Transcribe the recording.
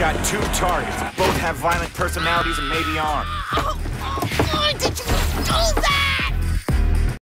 got two targets. Both have violent personalities and may be armed.